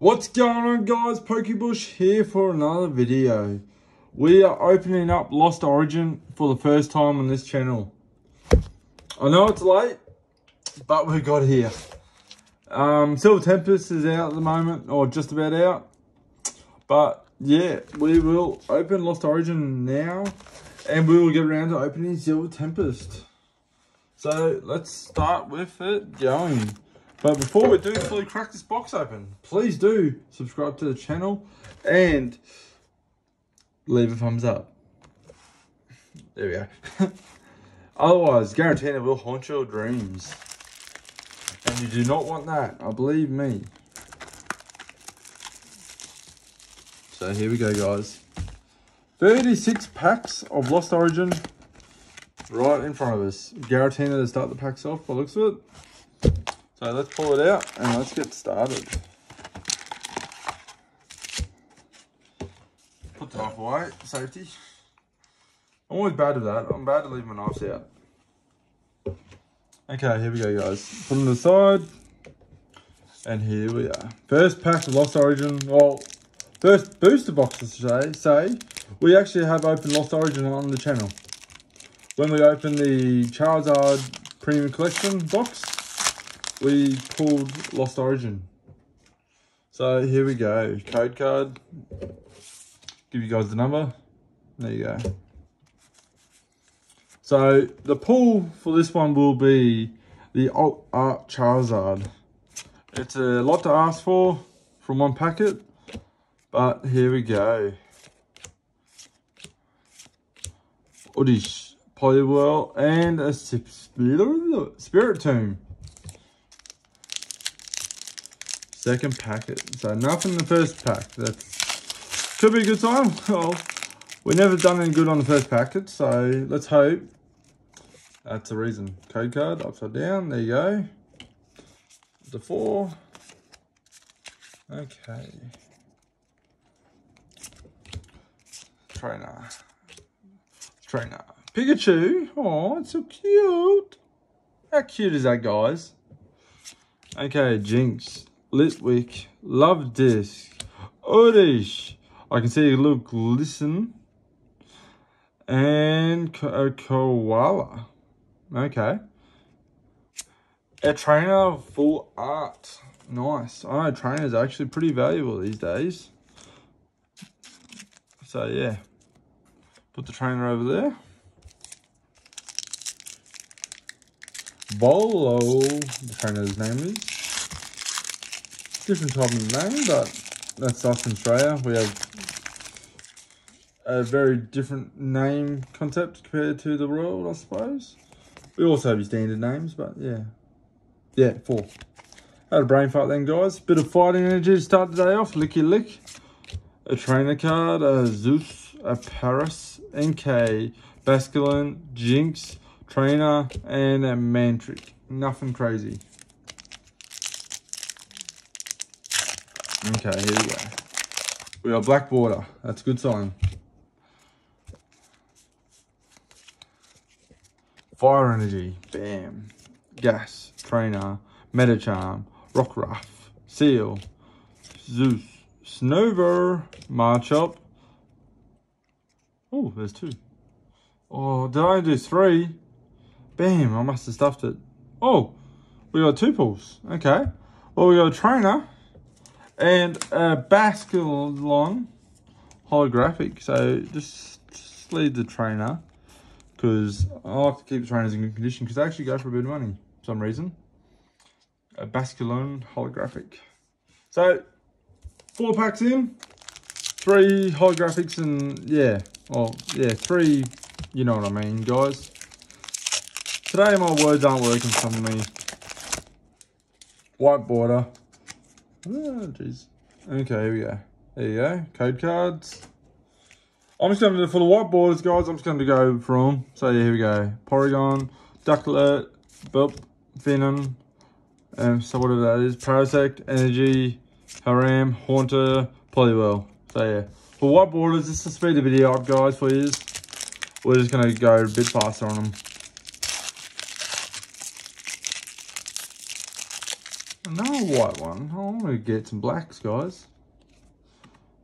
What's going on guys, PokiBush here for another video. We are opening up Lost Origin for the first time on this channel. I know it's late, but we got here. Um, Silver Tempest is out at the moment, or just about out. But yeah, we will open Lost Origin now, and we will get around to opening Silver Tempest. So let's start with it going. But before we do fully crack this box open, please do subscribe to the channel and leave a thumbs up. There we go. Otherwise, Giratina will haunt your dreams. And you do not want that, I believe me. So here we go, guys. 36 packs of Lost Origin right in front of us. Giratina to start the packs off by looks of it. So let's pull it out and let's get started. Put the knife away, safety. I'm always bad at that. I'm bad at leaving my knives out. Okay, here we go, guys. Put them to the side. And here we are. First pack of Lost Origin. Well, first booster boxes today. say. say. We actually have opened Lost Origin on the channel. When we opened the Charizard Premium Collection box, we pulled Lost Origin. So here we go. Code card. Give you guys the number. There you go. So the pull for this one will be the Alt Art Charizard. It's a lot to ask for from one packet, but here we go. Oddish, Poliwhirl, and a Spirit Spiritomb. Second packet. So nothing in the first pack. That could be a good time. Well, we've never done any good on the first packet, so let's hope that's the reason. Code card, upside down. There you go. The four. Okay. Trainer. Trainer. Pikachu. Oh, it's so cute. How cute is that, guys? Okay, Jynx. Litwick, Luvdisc, Oddish. I can see a little glisten. And a uh, Koala. Okay. A trainer full art. Nice. I know trainers are actually pretty valuable these days. So yeah. Put the trainer over there. Volo, the trainer's name is different type of name, but that's us in Australia. We have a very different name concept compared to the world, I suppose. We also have your standard names, but yeah. Yeah, four. Had a brain fart then, guys. Bit of fighting energy to start the day off. Licky lick. A trainer card, a Zeus, a Paras, Inkay, Basculin, Jynx, Trainer, and a Mantric. Nothing crazy. Okay, here we go. We got black border. That's a good sign. Fire energy. Bam. Gas. Trainer. Metacharm. Rockruff. Seal. Zeus. Snover. Marchop. Oh, there's two. Oh, did I do three? Bam, I must have stuffed it. Oh, we got two pulls. Okay. Well, we got a trainer and uh, a Basculin holographic. So just, just leave the trainer because I like to keep the trainers in good condition because they actually go for a bit of money for some reason. A Basculin holographic. So four packs in, three holographics and yeah, well, yeah, three, you know what I mean, guys. Today my words aren't working for me. White border, Oh, jeez. Okay, here we go. There you go. Code cards. I'm just going to, do for the white borders, guys, I'm just going to go from, so yeah, here we go. Porygon, Ducklett, Bup, Venom, um, so whatever that is, Parasect, Energy, Haram, Haunter, Poliwhirl. So yeah, for white borders, just to speed the video up, guys, for you. We're just going to go a bit faster on them. Another white one. Gonna get some blacks, guys.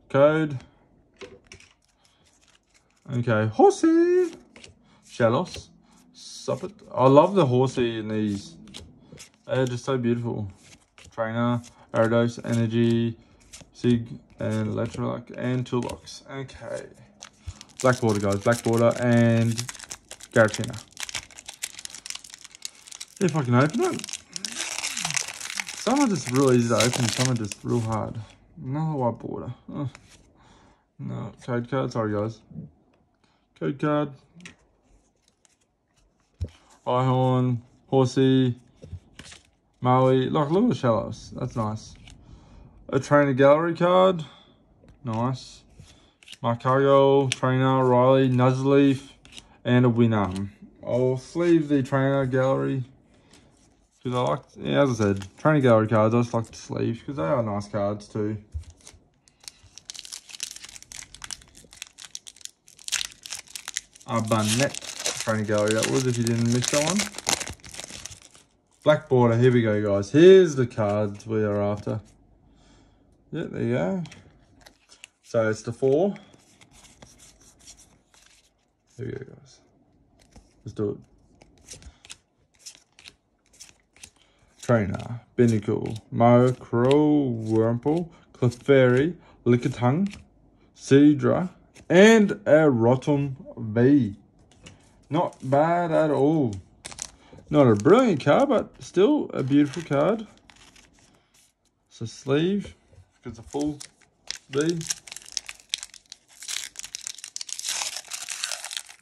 Code. Okay, horsey. Shellos. Shuppet. I love the horsey in these. They're just so beautiful. Trainer, Ariados, Energy, Sig, and Electrolux, and Toolbox. Okay. Black border, guys. Black border and Giratina. If I can open it. Some are just real easy to open, some are just real hard. Another white border. Oh. No, code card. Sorry, guys. Code card. Rhyhorn, Horsey, Maui. Like, look at the shallows. That's nice. A trainer gallery card. Nice. Magcargo, trainer, Riley, Nuzleaf, and a Winner. I'll sleeve the trainer gallery. Because I like, yeah, as I said, trainer gallery cards, I just like the sleeves because they are nice cards too. A Barnett trainer gallery that was if you didn't miss that one. Black border, here we go guys. Here's the cards we are after. Yeah, there you go. So it's the four. Here we go guys. Let's do it. Trainer, Binacle, Mo, Crow, Wurmple, Clefairy, Lickitung, Seadra, and a Rotom V. Not bad at all. Not a brilliant card, but still a beautiful card. It's a sleeve, it's a full V.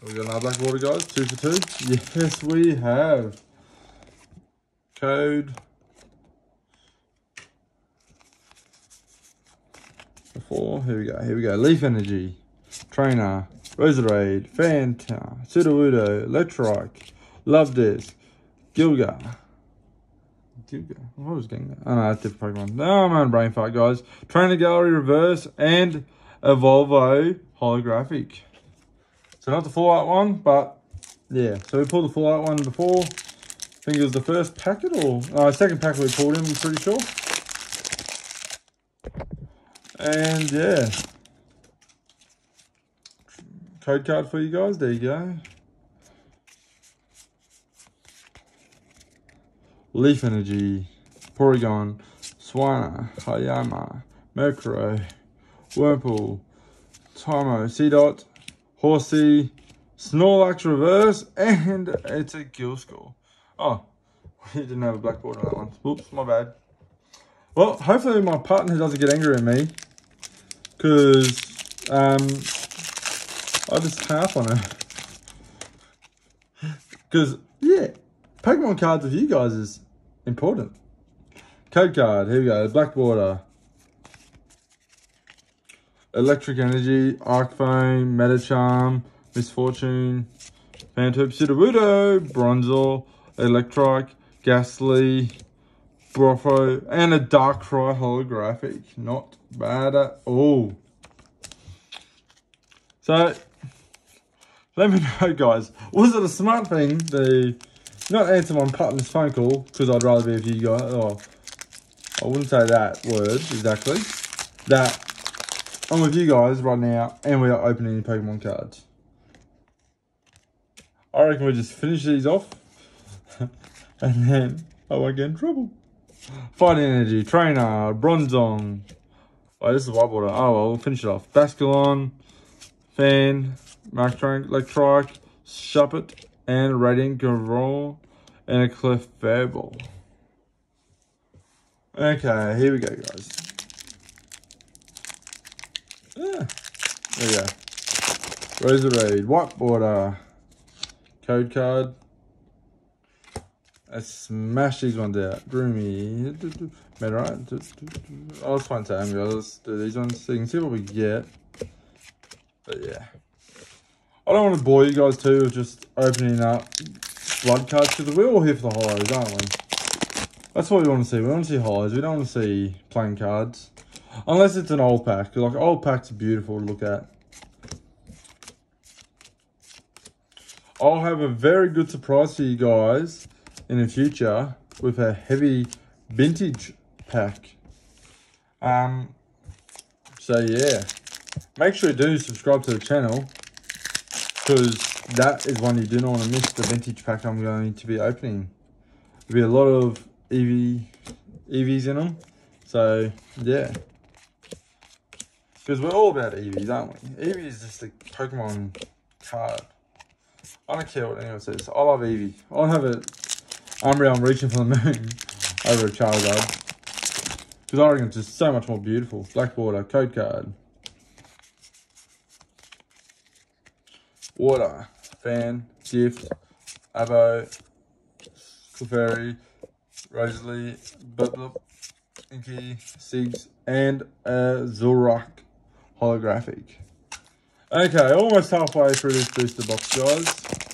We got another black water, guys. Two for two. Yes, we have code four. Here we go. Here we go. Leaf Energy, Trainer, Roserade, Fanta, Sudowoodo, Electrike, Luvdisc, Gilga. Gilga? What was getting? Oh no, that's different Pokemon. No, I'm on brain fart, guys. Trainer Gallery Reverse and a Volvo Holographic. So not the full art one, but yeah. So we pulled the full art one before think it was the first packet or uh, second packet we pulled in, I'm pretty sure. And yeah. Code card for you guys. There you go. Leaf Energy, Porygon, Swanna, Hayama, Mercury, Wurmple, Tymo, Seedot, Horsey, Snorlax Reverse, and it's a Gliscor. Oh, we didn't have a blackboard on that one. Oops, my bad. Well, hopefully my partner doesn't get angry at me. Because um, I just half on her. Because, yeah, Pokemon cards with you guys is important. Code card, here we go. Black border. Electric Energy, Arc Phone, Metacharm, Misfortune, Phantom, Sudowoodo, Bronzor, Electrike, Gastly, Brofo, and a Darkrai holographic. Not bad at all. So, let me know, guys. Was it a smart thing to not answer my partner's phone call because I'd rather be with you guys? Oh, I wouldn't say that word exactly. That I'm with you guys right now and we are opening Pokemon cards. I reckon we just finish these off and then oh, I won't get in trouble. Fighting Energy, Trainer, Bronzong. Oh, this is Whitewater. Oh, well, we'll finish it off. Basculin, Fan, Mark Trank, Electrike, Shuppet, and Radiant Garol, and a Cliff Fairball. Okay, here we go, guys. Yeah. There we go. Roserade, Whitewater, code card, I smash these ones out. Droomy. Meteorite. I'll find time, guys. Do these ones so you can see what we get. But yeah. I don't want to bore you guys too with just opening up blood cards because we're all here for the hollows, aren't we? That's what we want to see. We want to see hollows. We don't want to see playing cards. Unless it's an old pack. Like, old packs are beautiful to look at. I'll have a very good surprise for you guys in the future with a heavy vintage pack Um, so yeah, make sure you do subscribe to the channel because that is one you do not want to miss. The vintage pack I'm going to be opening. There'll be a lot of EV EVs in them. So yeah, because we're all about EVs, aren't we? Eevee is just a Pokemon card. I don't care what anyone says. I love Eevee. I'll have a Umbreon reaching for the moon over a Charizard. Because I reckon it's just so much more beautiful. Black water, code card. Water, fan, gift, abo, Clefairy, Rosalie, Bubble, Inkay, Sigs, and a Zoroark holographic. Okay, almost halfway through this booster box, guys.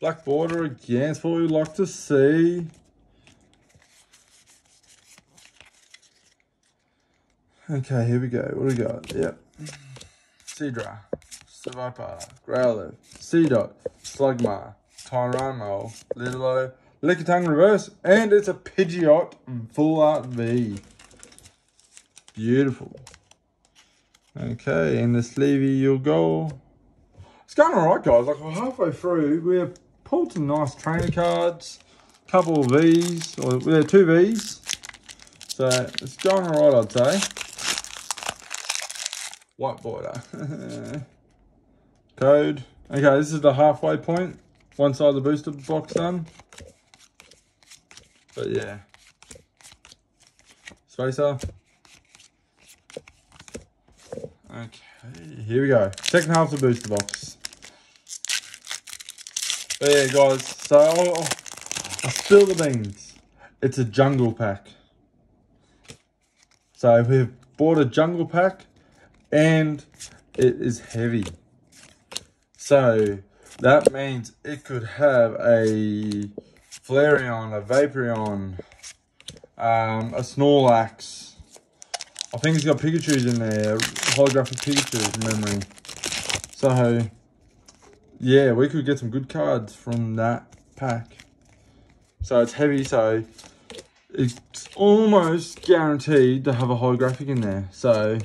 Black border again, what we like to see. Okay, here we go. What do we got? Yep. Seadra, Seviper, Growlithe, Seedot, Slugma, Tyranno, Littlo, Lickitung Reverse, and it's a Pidgeot Full Art V. Beautiful. Okay, in the sleevey you'll go. It's going alright guys, like we're halfway through. We've pulled some nice trainer cards, couple of V's, or we have two V's. So it's going alright I'd say. White border. Code. Okay, this is the halfway point. One side of the booster box done. But yeah. Spacer. Okay, here we go. Second half of the booster box. Yeah, guys. So, I'll, I'll spill the beans. It's a jungle pack. So we've bought a jungle pack and it is heavy. So that means it could have a Flareon, a Vaporeon, um, a Snorlax. I think it's got Pikachu's in there, holographic Pikachu's memory. So, yeah, we could get some good cards from that pack. So it's heavy, so it's almost guaranteed to have a holographic in there. So,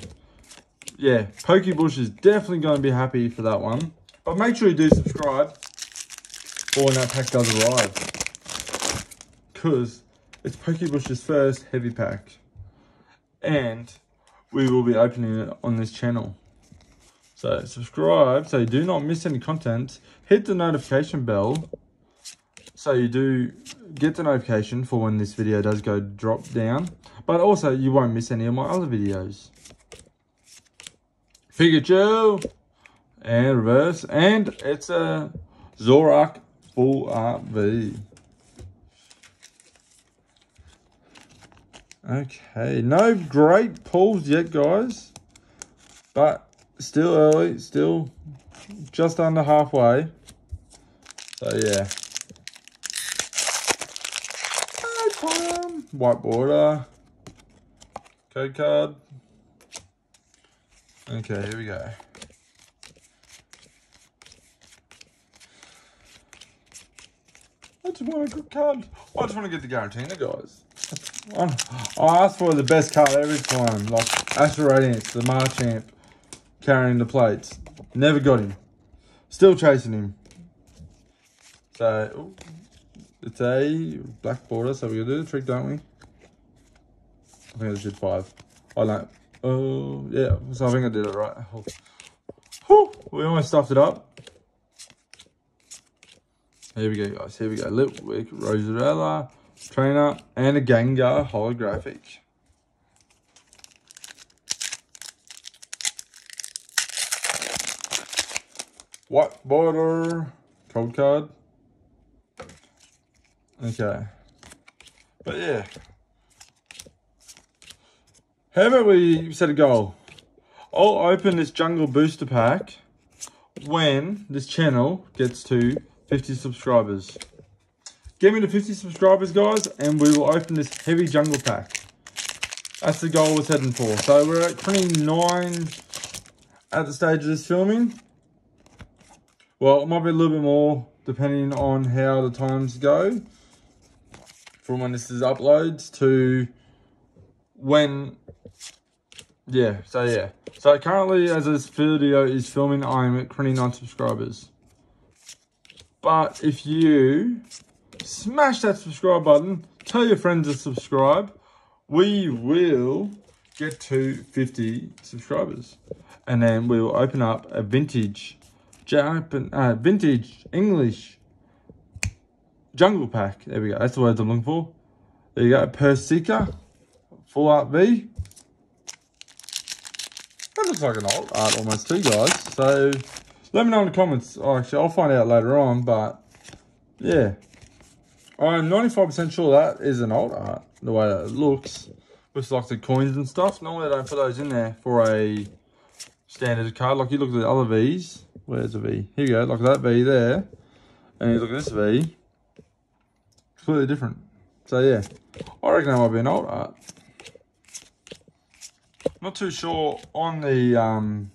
yeah, PokiBush is definitely going to be happy for that one. But make sure you do subscribe for when that pack does arrive. Because it's PokiBush's first heavy pack. And we will be opening it on this channel. So subscribe so you do not miss any content. Hit the notification bell so you do get the notification for when this video does go drop down. But also you won't miss any of my other videos. Pikachu and reverse and it's a Zoroark full RV. Okay, no great pulls yet, guys. But still early, still just under halfway. So, yeah. White border. Code card. Okay, here we go. I just want a good card. I just want to get the Giratina, guys. I ask for the best card every time, like Astral Radiance, the Machamp, carrying the plates. Never got him. Still chasing him. So, it's a black border, so we're going to do the trick, don't we? I think I did five. I don't Oh, yeah. So I think I did it right. Whew, we almost stuffed it up. Here we go, guys. Here we go. Litwick, Rosarella, Trainer, and a Gengar holographic. White border, code card. Okay. But yeah, haven't we set a goal? I'll open this Jungle Booster Pack when this channel gets to 50 subscribers. Get me to 50 subscribers, guys, and we will open this heavy Jungle Pack. That's the goal we're heading for. So we're at 29 at the stage of this filming. Well, it might be a little bit more depending on how the times go from when this is uploads to when yeah, so yeah. So currently as this video is filming, I'm at 29 subscribers. But if you smash that subscribe button, tell your friends to subscribe, we will get to 50 subscribers. And then we will open up a vintage Japan, uh, vintage English jungle pack. There we go. That's the words I'm looking for. There you go. Persika, full art V. That looks like an old art almost too, guys. So let me know in the comments. Oh, actually, I'll find out later on, but yeah. I'm 95% sure that is an old art, the way that it looks. With like the coins and stuff. Normally they don't put those in there for a standard card. Like you look at the other V's. Where's the V? Here you go, like that V there. And you look at this V. Completely different. So yeah, I reckon that might be an old art. Not too sure on the um,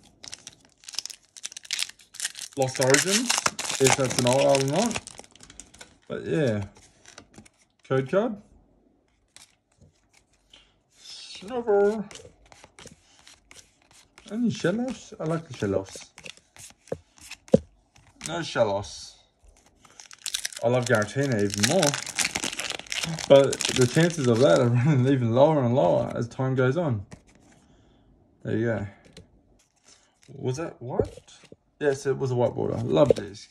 Lost Origins, if that's an old art or not. But yeah, code card. Snubber. Any shellos? I like the shellos. No shellos. I love Giratina even more. But the chances of that are running even lower and lower as time goes on. There you go. Was that what? Yes, it was a white border. Luvdisc.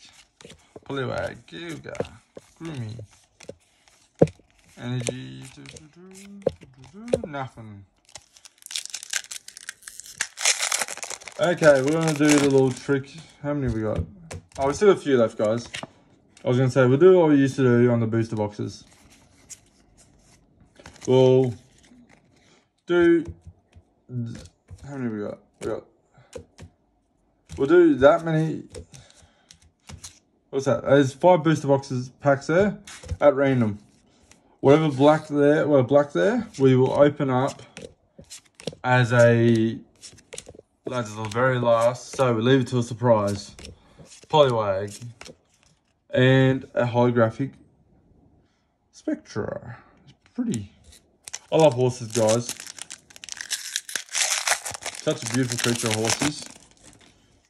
Poliwag, Giga, Groomy. Energy. Doo, doo, doo, nothing. Okay, we're gonna do the little trick. How many we got? Oh, we still have a few left, guys. I was gonna say we'll do what we used to do on the booster boxes. We'll do how many we got? We got. We'll do that many. What's that? There's five booster boxes packs there at random. Whatever black there, well, black there, we will open up as a. That's the very last, so we leave it to a surprise. Poliwag and a holographic Spectra. It's pretty. I love horses, guys. Such a beautiful creature, horses.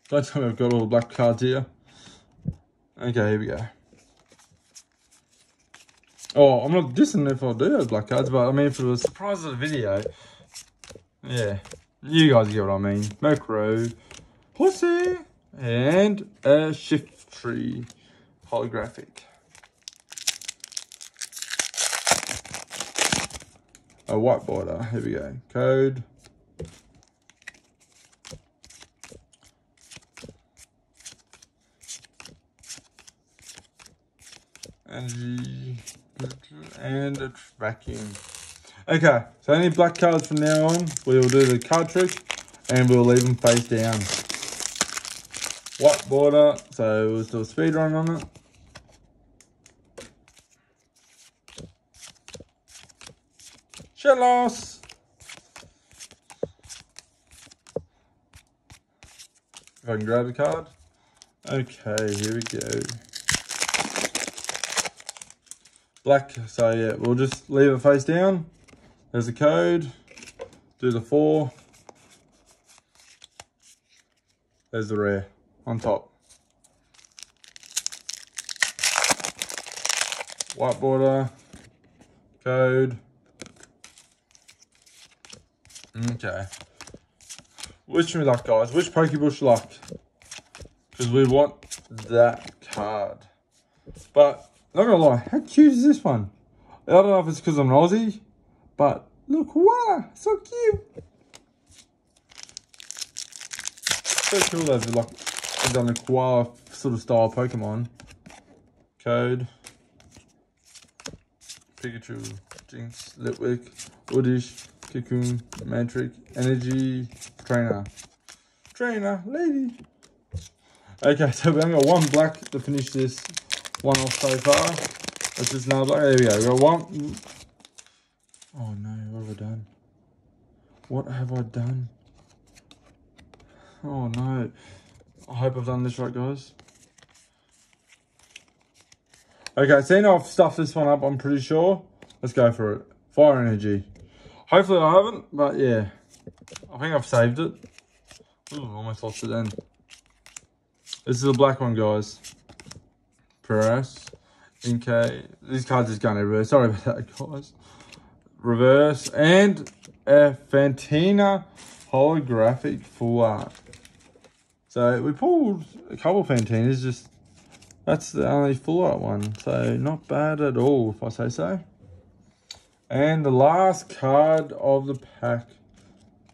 Don't tell me I've got all the black cards here. Okay, here we go. Oh, I'm not dissing if I do have black cards, but I mean, for the surprise of the video, yeah, you guys get what I mean. Macro, Horsey, and a Shiftry holographic. A white border, here we go. Code energy and a vacuum. Okay, so any black cards from now on, we will do the card trick and we'll leave them face down. White border, so we'll do a speed run on it. Shellos! If I can grab a card. Okay, here we go. black. So yeah, we'll just leave it face down. There's the code. Do the four. There's the rare on top. White border. Code. Okay. Wish me luck, guys. Wish PokiBush luck. Because we want that card. But not gonna lie, how cute is this one? I don't know if it's because I'm an Aussie, but look, wow, so cute. So cool they've like they've done a koala sort of style Pokemon. Code. Pikachu, Jynx, Litwick, Oddish, Cocoon, Mantric, Energy, Trainer. Trainer, lady. Okay, so we only got one black to finish this one off so far. This is now black. There we go. We got one. Oh no, what have I done? What have I done? Oh no. I hope I've done this right, guys. Okay, seeing I've stuffed this one up, I'm pretty sure. Let's go for it. Fire energy. Hopefully I haven't, but yeah. I think I've saved it. Ooh, almost lost it then. This is a black one, guys. Press. Inkay. These cards just going everywhere. Sorry about that, guys. Reverse. And a Fantina holographic full art. So we pulled a couple Fantinas, just that's the only full art one. So not bad at all, if I say so. And the last card of the pack.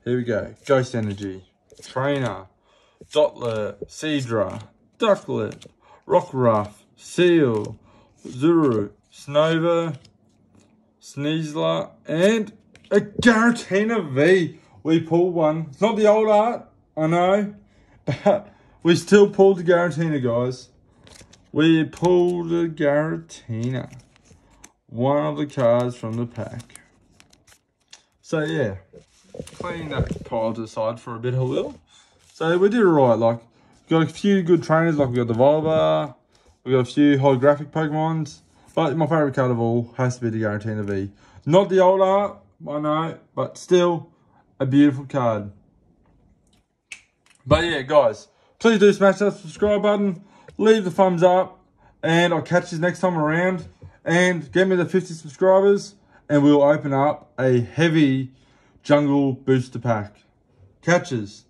Here we go. Ghost Energy. Trainer. Dotler, Seadra. Ducklett. Rockruff. Seal. Zuru. Snover. Sneasler. And a Giratina V. We pulled one. It's not the old art, I know. But we still pulled the Giratina, guys. We pulled the Giratina. One of the cards from the pack. So, yeah. Clean that pile to the side for a bit, a little. So, we did alright. Like, got a few good trainers. Like, we got the Volva. We got a few holographic Pokemons. But my favourite card of all has to be the Giratina V. Not the old art, I know, but still a beautiful card. But yeah, guys, please do smash that subscribe button, leave the thumbs up, and I'll catch you next time around. And get me the 50 subscribers, and we'll open up a heavy jungle booster pack. Catches.